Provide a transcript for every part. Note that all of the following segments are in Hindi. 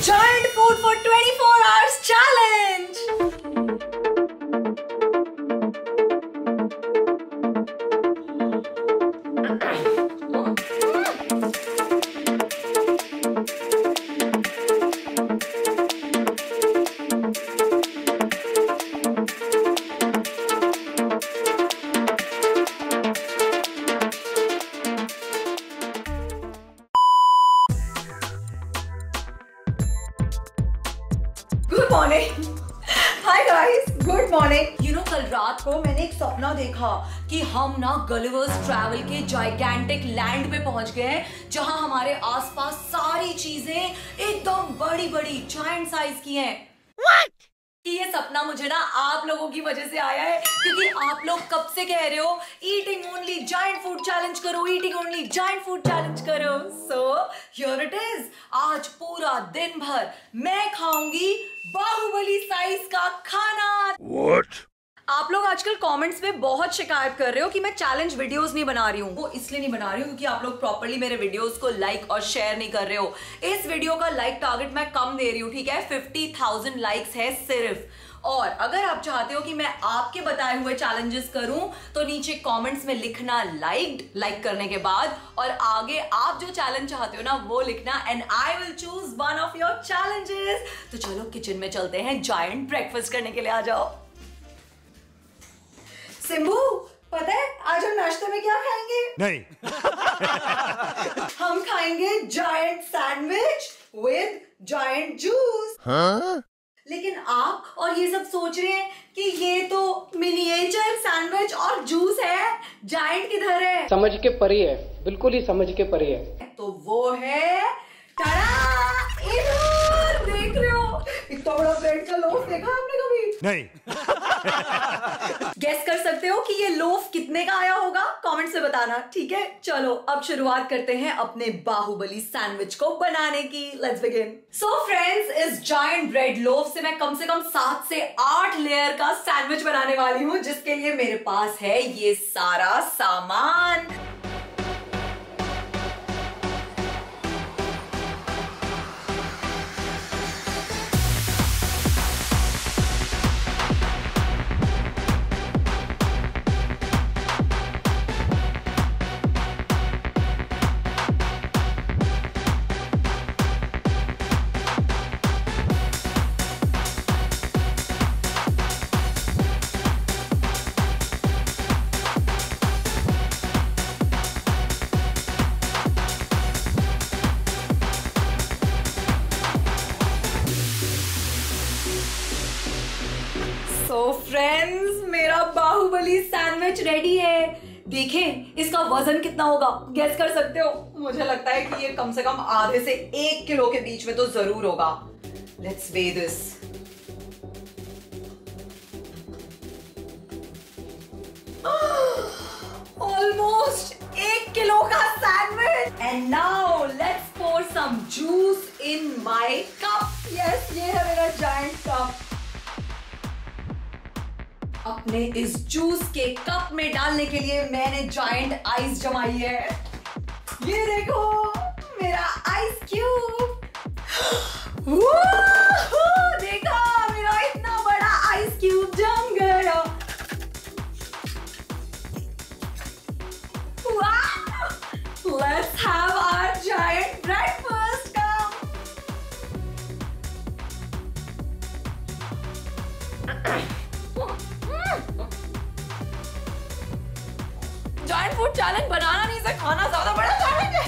giant food for 24 morning hi guys good morning you know कल रात को मैंने एक सपना देखा कि हम ना गलिवर्स ट्रैवल के जाइगैंटिक लैंड पे पहुँच गए हैं जहाँ हमारे आसपास सारी चीज़ें एकदम बड़ी बड़ी जायंट साइज़ की हैं। कि ये सपना मुझे ना आप लोगों की वजह से आया है क्योंकि आप लोग कब से कह रहे हो ईटिंग जायंट फ़ूड चैलेंज करो eating only giant food challenge करो. सो हियर इट इज़ आज पूरा दिन भर मैं खाऊँगी बाहुबली साइज़ का खाना. What? आप लोग आजकल कमेंट्स में बहुत शिकायत कर रहे हो कि मैं चैलेंज वीडियोस नहीं बना रही हूँ. वो इसलिए नहीं बना रही हूँ क्योंकि आप लोग प्रॉपरली मेरे वीडियोस को लाइक और शेयर नहीं कर रहे हो. इस वीडियो का लाइक टारगेट मैं कम दे रही हूँ ठीक है? फिफ्टी थाउज़ेंड लाइक्स है सिर्फ़. और अगर आप चाहते हो कि मैं आपके बताए हुए चैलेंजेस करूँ तो नीचे कमेंट्स में लिखना लाइक लाइक करने के बाद और आगे आप जो चैलेंज चाहते हो ना वो लिखना and I will choose one of your challenges तो चलो किचन में चलते हैं जायंट ब्रेकफास्ट करने के लिए आ जाओ। सिंबू पता है आज हम नाश्ते में क्या खाएँगे? नहीं। हम खाएँगे giant sandwich with giant juice हाँ लेकिन आप और ये सब सोच रहे हैं कि ये तो मिनिएचर सैंडविच और जूस है जाइंट किधर है? समझ के परी है बिल्कुल ही समझ के परी है। तो वो है इधर देख रहे हो इतना बड़ा ब्रेड का लोफ देखा आपने कभी? नहीं। गेस कर सकते हो कि ये लोफ कितने का आया होगा? कमेंट से बताना, ठीक है? चलो, अब शुरुआत करते हैं अपने बाहुबली सैंडविच को बनाने की। लेट्स बिगिन सो फ्रेंड्स इस जॉइंट ब्रेड लोफ से मैं कम से कम सात से आठ लेयर का सैंडविच बनाने वाली हूँ, जिसके लिए मेरे पास है ये सारा सामान। देखें, इसका वज़न कितना होगा? गैस कर सकते हो? मुझे लगता है कि ये कम से कम आधे से एक किलो के बीच में तो ज़रूर होगा। लेट्स वे दिस ऑलमोस्ट एक किलो का sandwich and now let's pour some juice in my cup. Yes, ये है मेरा giant cup. अपने इस जूस के कप में डालने के लिए मैंने जाइंट आइस जमाई है। ये देखो, मेरा आइस क्यूब देखा. जॉइंट फ़ूड चैलेंज बनाना नहीं से खाना ज़्यादा बड़ा चैलेंज है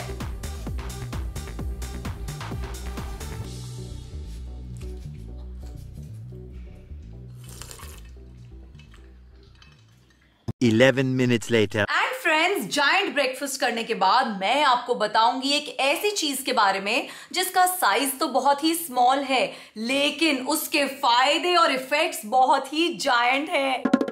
Eleven minutes later. And friends giant breakfast करने के बाद मैं आपको बताऊँगी एक ऐसी चीज़ के बारे में जिसका साइज़ तो बहुत ही स्मॉल है लेकिन उसके फ़ायदे और इफेक्ट्स बहुत ही जायंट है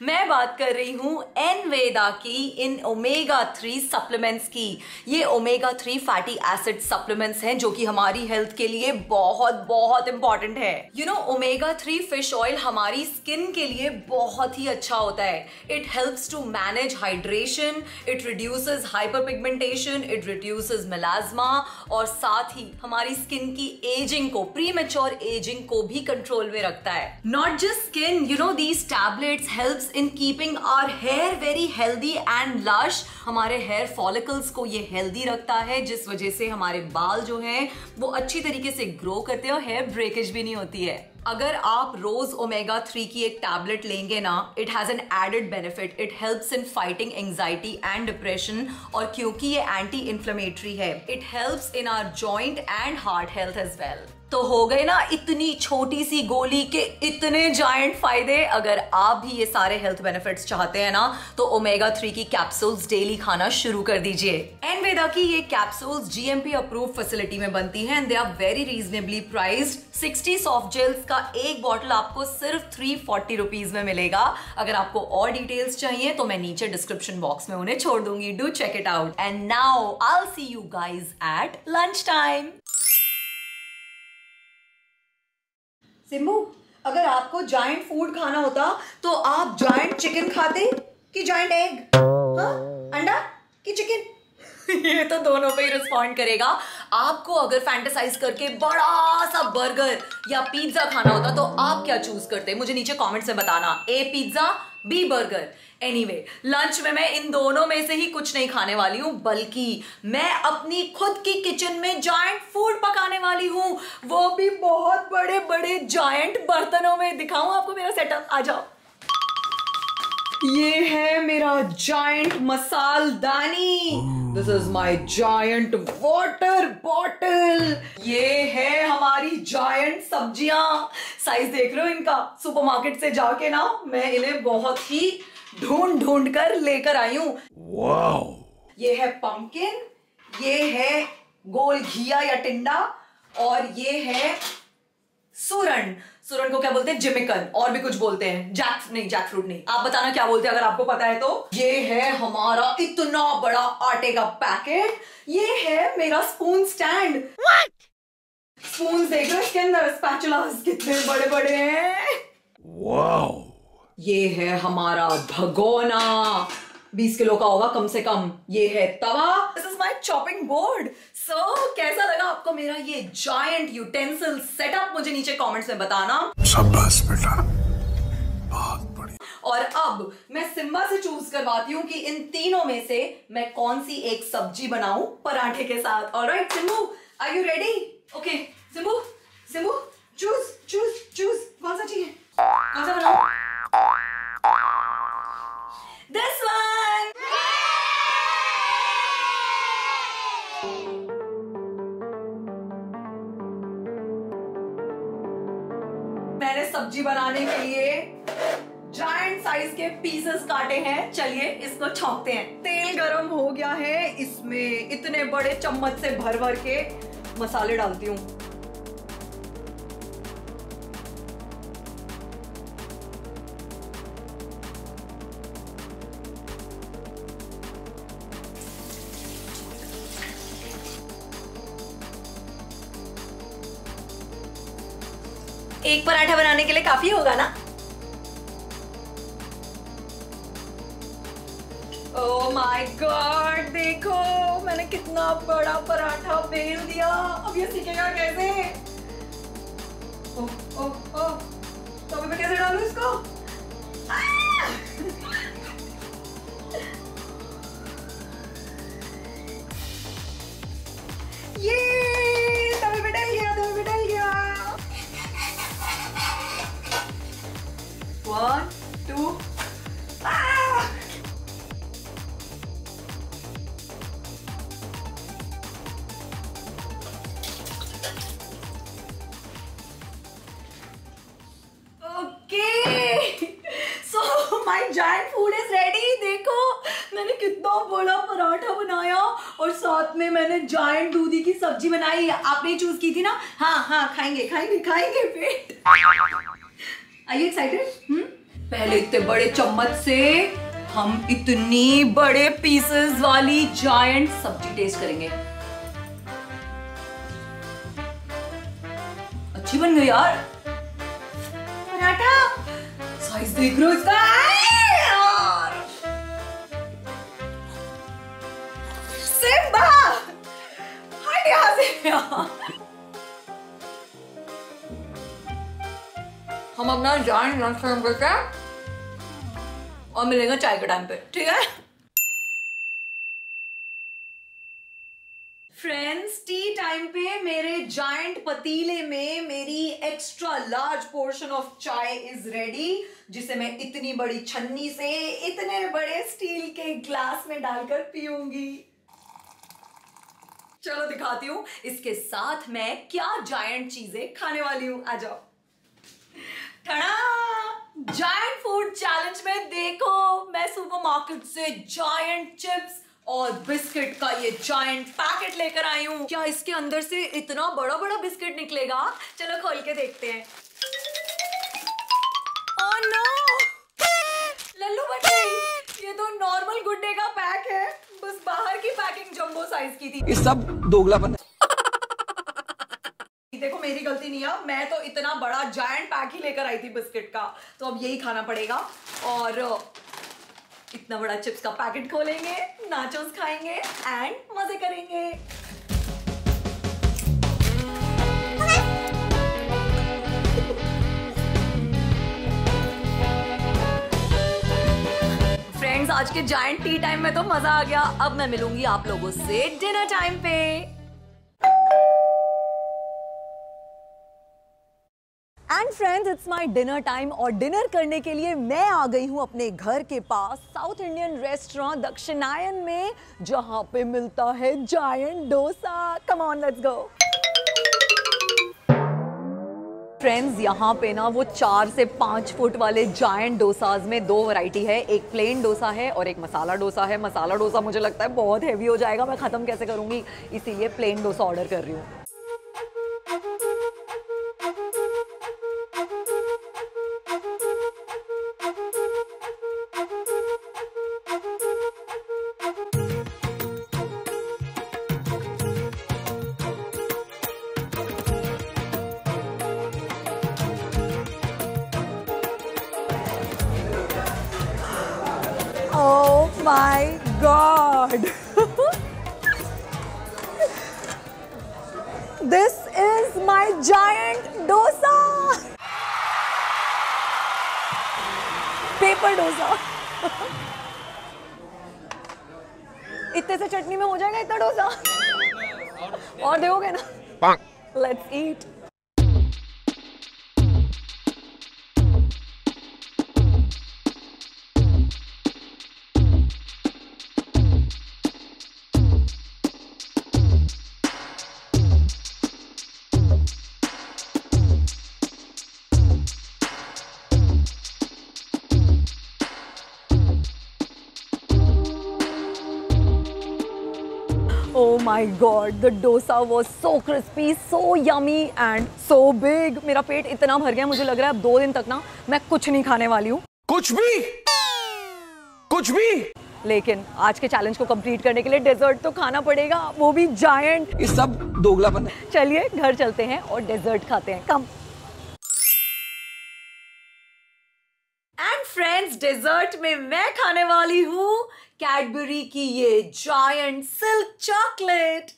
मैं बात कर रही हूँ एन वेदा की इन ओमेगा थ्री सप्लीमेंट्स की। ये omega three fatty acid supplements हैं, जो कि हमारी हेल्थ के लिए बहुत बहुत इंपॉर्टेंट है। You know omega three fish oil हमारी स्किन के लिए बहुत ही अच्छा होता है। It helps to manage hydration it reduces hyperpigmentation it reduces melasma और साथ ही हमारी स्किन की एजिंग को प्री मेच्योर एजिंग को भी कंट्रोल में रखता है। Not just skin you know these tablets helps in keeping our hair very healthy and lush हमारे हेयर फॉलिकल्स को ये हेल्दी रखता है, जिस वजह से हमारे बाल जो हैं, वो अच्छी तरीके से ग्रो करते हैं और हेयर ब्रेकेज भी नहीं होती है। अगर आप रोज ओमेगा थ्री की एक टैबलेट लेंगे ना it has an added benefit it helps in fighting anxiety and depression और क्योंकि ये एंटी इन्फ्लेमेटरी है it helps in our joint and heart health as well तो हो गए ना इतनी छोटी सी गोली के इतने जायंट फ़ायदे। अगर आप भी ये सारे हेल्थ बेनिफिट्स चाहते हैं ना तो ओमेगा थ्री की कैप्सूल्स डेली खाना शुरू कर दीजिए। एनवेदा की ये कैप्सूल्स जीएमपी अप्रूव फैसिलिटी में बनती हैं and they are very reasonably priced 60 soft gels का एक बॉटल आपको सिर्फ़ थ्री फोर्टी रुपीज़ में मिलेगा। अगर आपको और डिटेल्स चाहिए तो मैं नीचे डिस्क्रिप्शन बॉक्स में उन्हें छोड़ दूँगी। Do check it out and now I see you guys at lunch time Simbu अगर आपको जॉइंट फ़ूड खाना होता तो आप जॉइंट चिकन खाते कि जॉइंट एग हाँ? अंडा कि चिकन ये तो दोनों पे ही रिस्पॉन्ड करेगा। आपको अगर फैंटेसाइज करके बड़ा सा बर्गर या पिज्जा खाना होता तो आप क्या चूज़ करते? मुझे नीचे कमेंट्स में बताना। A pizza B burger. Anyway anyway, lunch में मैं इन दोनों में से ही कुछ नहीं खाने वाली हूँ बल्कि मैं अपनी खुद की किचन में जायंट फ़ूड पकाने वाली हूँ। वो भी बहुत बड़े बड़े जॉइंट बर्तनों में। दिखाऊँ आपको मेरा सेटअप आ जाओ। ये है मेरा giant मसालदानी। This is my giant water bottle ये है हमारी जायंट सब्ज़ियाँ। साइज़ देख रहे हो इनका। सुपरमार्केट से जाके ना मैं इन्हें बहुत ही ढूंढ ढूंढ कर लेकर आई हूँ। ये है पंकिन ये है गोल घिया या टिंडा और ये है सुरण सुरण को क्या बोलते हैं? जिमिकन और भी कुछ बोलते हैं। जैक नहीं जैक फ्रूट नहीं। आप बताना क्या बोलते हैं अगर आपको पता है तो? ये है हमारा इतना बड़ा आटे का पैकेट। ये है मेरा स्पून स्टैंड स्पून देख रहे इसके अंदर स्पैचुलास कितने बड़े बड़े हैं। वाओ ये है हमारा भगोना। 20 किलो का होगा कम से कम ये है तवा। This is my chopping board so कैसा लगा आपको मेरा ये जायंट यूटेंसिल सेटअप मुझे नीचे कमेंट्स में बताना। शाबाश बेटा। और अब मैं सिम्बा से चूज़ करवाती हूँ कि इन तीनों में से मैं कौन सी एक सब्ज़ी बनाऊँ पराठे के साथ। Alright Simbu are you ready okay Simbu Simbu choose choose choose कौन सा चाहिए? कौन सा बनाऊँ? This one! सब्ज़ी बनाने के लिए जायंट साइज़ के पीसेस काटे हैं। चलिए, इसको छौंकते हैं। तेल गरम हो गया है। इसमें इतने बड़े चम्मच से भर भर के मसाले डालती हूँ। बनाने के लिए काफ़ी होगा ना? ओ माय गॉड देखो, मैंने कितना बड़ा पराठा बेल दिया। अब ये सीखेगा कैसे? ओ ओ ओ तो मैं कैसे डालू इसको? One, two, ah! Giant food is ready देखो मैंने कितना बड़ा पराठा बनाया और साथ में मैंने जायंट दूधी की सब्ज़ी बनाई। आपने चूज़ की थी ना? हाँ हाँ खाएँगे खाएँगे खाएँगे पेट। You excited? Hmm? पहले इतने बड़े चम्मच से हम इतनी बड़े पीसेस वाली जायंट सब्ज़ी टेस्ट करेंगे। अच्छी बन गई यार। पराठा। साइज़ देख रहे हो इसका? सिम्बा। हट यहाँ से अपना जान लंच करते हैं और मिलेंगे चाय के टाइम पे, ठीक है? फ्रेंड्स टी टाइम पे मेरे जायंट पतीले में मेरी extra large portion of chai is ready जिसे मैं इतनी बड़ी छन्नी से इतने बड़े स्टील के ग्लास में डालकर पीऊँगी। चलो दिखाती हूँ, इसके साथ मैं क्या जायंट चीज़ें खाने वाली हूँ। आ जाओ। जायंट फ़ूड चैलेंज में देखो, मैं सुपरमार्केट से जायंट चिप्स और बिस्किट का ये जायंट पैकेट लेकर आई हूँ। क्या इसके अंदर से इतना बड़ा बड़ा बिस्किट निकलेगा? चलो खोल के देखते हैं। Oh बन ये तो नॉर्मल गुड्डे का पैक है। बस बाहर की पैकिंग जंबो साइज़ की थी। ये सब मेरी गलती नहीं है मैं तो इतना बड़ा जायंट पैक ही लेकर आई थी बिस्किट का। तो अब यही खाना पड़ेगा। और इतना बड़ा चिप्स का पैकेट खोलेंगे नाचोस खाएँगे एंड मज़े करेंगे। फ्रेंड्स आज के जायंट टी टाइम में तो मज़ा आ गया। अब मैं मिलूँगी आप लोगों से डिनर टाइम पे। And friends it's my dinner time और डिनर करने के लिए मैं आ गई हूँ अपने घर के पास साउथ इंडियन रेस्टोरेंट दक्षिणायन में, जहाँ पे मिलता है giant dosa. Come on let's go friends यहाँ पे ना वो चार से पाँच फुट वाले जायंट डोसाज में दो वैरायटी है। एक प्लेन डोसा है और एक मसाला डोसा है। मसाला डोसा मुझे लगता है बहुत हैवी हो जाएगा, मैं ख़त्म कैसे करूँगी? इसीलिए प्लेन डोसा ऑर्डर कर रही हूँ। My god. this is my giant dosa. Paper dosa इतने से चटनी में हो जाएगा इतना डोसा और दोगे ना? Let's eat Oh god the dosa was so crispy so yummy and so big मेरा पेट इतना भर गया मुझे लग रहा है अब दो दिन तक ना मैं कुछ नहीं खाने वाली हूँ। कुछ भी? कुछ भी? लेकिन आज के चैलेंज को कंप्लीट करने के लिए डेजर्ट तो खाना पड़ेगा वो भी जायंट ये सब दोगलापन है। चलिए घर चलते हैं और डेजर्ट खाते हैं। कम एंड फ्रेंड्स डेजर्ट में मैं खाने वाली हूँ कैडबरी की ये जॉयंट सिल्क चॉकलेट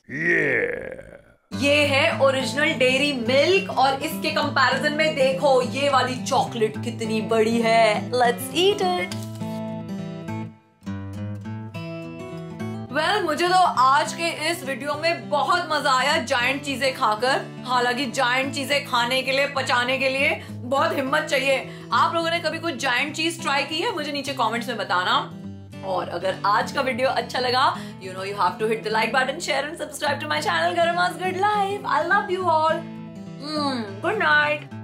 ये है ओरिजिनल डेयरी मिल्क और इसके कंपैरिजन में देखो ये वाली चॉकलेट कितनी बड़ी है। Let's eat it well well, मुझे तो आज के इस वीडियो में बहुत मज़ा आया जायंट चीज़ें खाकर। हालाँकि जायंट चीज़ें खाने के लिए पचाने के लिए बहुत हिम्मत चाहिए। आप लोगों ने कभी कुछ जायंट चीज़ ट्राई की है? मुझे नीचे कमेंट्स में बताना। और अगर आज का वीडियो अच्छा लगा you know you have to hit the like button share and subscribe to my channel good life I love you all good night